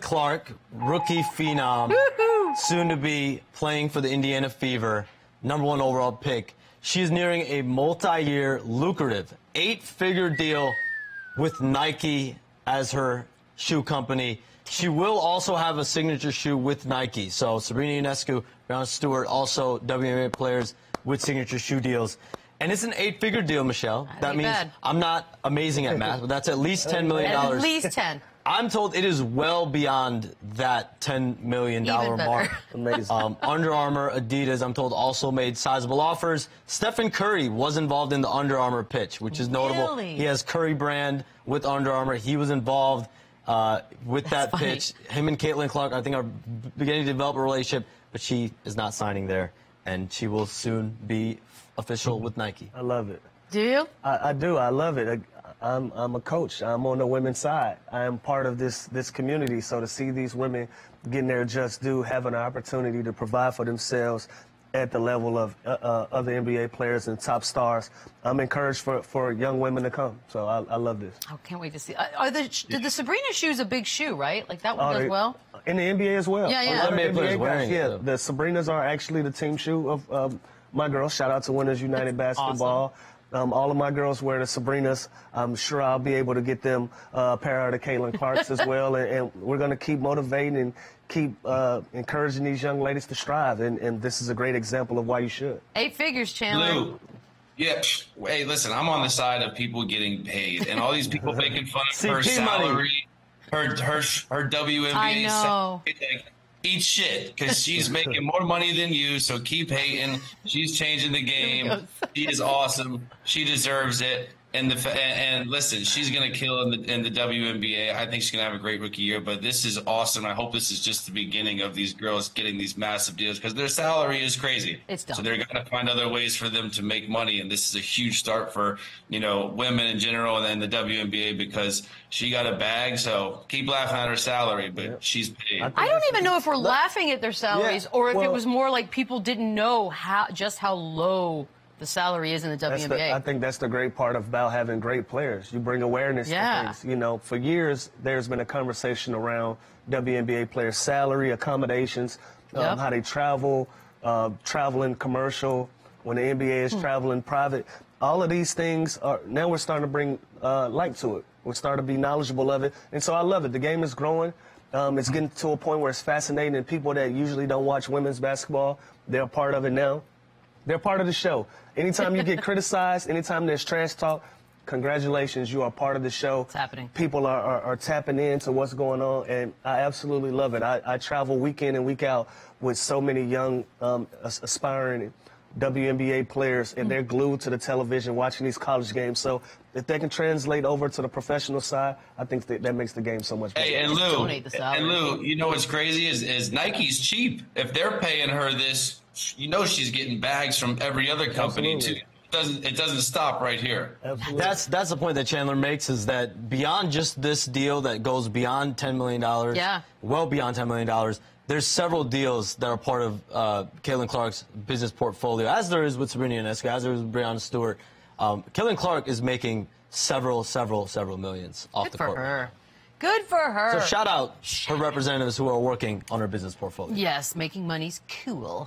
Clark, rookie phenom, soon to be playing for the Indiana Fever, number one overall pick. She's nearing a multi year, lucrative, eight figure deal with Nike as her shoe company. She will also have a signature shoe with Nike. So Sabrina Ionescu, Breanna Stewart, also WNBA players with signature shoe deals. And it's an eight figure deal, Michelle. That That means bad. I'm not amazing at math, but that's at least $10 million. At least 10. I'm told it is well beyond that $10 million Even mark. Amazing. Um, Under Armour, Adidas, I'm told, also made sizable offers. Stephen Curry was involved in the Under Armour pitch, which is notable. Really? He has Curry brand with Under Armour. He was involved uh, with that funny. pitch. Him and Caitlin Clark, I think, are beginning to develop a relationship, but she is not signing there, and she will soon be official with Nike. I love it. Do you? I, I do. I love it. I, I'm, I'm a coach. I'm on the women's side. I am part of this this community. So to see these women getting their just due, having an opportunity to provide for themselves at the level of uh, uh, other NBA players and top stars, I'm encouraged for, for young women to come. So I, I love this. Oh, can't wait to see. Are are the did the Sabrina shoes a big shoe, right? Like that one Oh, does well. In the NBA as well. Yeah, yeah. A lot of NBA players guys, wearing it, yeah. though. The Sabrinas are actually the team shoe of um, my girls. Shout out to Winners United That's Basketball. Um, all of my girls wear the Sabrinas. I'm sure I'll be able to get them uh, a pair of the Caitlin Clarks as well. And, and we're going to keep motivating and keep uh, encouraging these young ladies to strive. And, and this is a great example of why you should. Eight figures, Chandler. Blue. Yeah. Hey, listen, I'm on the side of people getting paid, and all these people making fun of her CP money. salary, her her her WNBA I know. salary. Like, eat shit, because she's making more money than you. So keep hating. She's changing the game. She is awesome. She deserves it. And the and, and listen, she's gonna kill in the in the WNBA. I think she's gonna have a great rookie year. But this is awesome. I hope this is just the beginning of these girls getting these massive deals because their salary is crazy. It's dumb. So they're gonna find other ways for them to make money, and this is a huge start for you know women in general and then the WNBA because she got a bag. So keep laughing at her salary, but she's paid. I don't even know if we're laughing at their salaries Yeah, or if it was more like people didn't know how just how low the salary is in the That's WNBA. the, I think that's the great part about having great players. You bring awareness Yeah. to things. You know, for years there's been a conversation around WNBA players' salary, accommodations, um, Yep. how they travel, uh, traveling commercial, when the NBA Hmm. is traveling private. All of these things are now we're starting to bring uh, light to it. We're starting to be knowledgeable of it, and so I love it. The game is growing. Um, it's getting to a point where it's fascinating, and people that usually don't watch women's basketball, they're a part of it now. They're part of the show. Anytime you get criticized, anytime there's trash talk, congratulations, you are part of the show. It's happening. People are, are, are tapping into what's going on, and I absolutely love it. I, I travel week in and week out with so many young, um, aspiring WNBA players, and mm. they're glued to the television watching these college games. So if they can translate over to the professional side, I think that, that makes the game so much better. Hey, and Lou, donate the salary. and Lou, you know what's crazy is, is Nike's cheap. If they're paying her this, you know she's getting bags from every other company Absolutely. too. It doesn't it doesn't stop right here? Absolutely. That's that's the point that Chandler makes is that beyond just this deal that goes beyond ten million dollars, Yeah. well beyond ten million dollars. There's several deals that are part of uh, Clark's business portfolio, as there is with Sabrina Ionescu, as there is with Breanna Stewart. Um, Clark is making several, several, several millions off Good the for court. her. Good for her. So shout out her representatives who are working on her business portfolio. yes, making money's cool.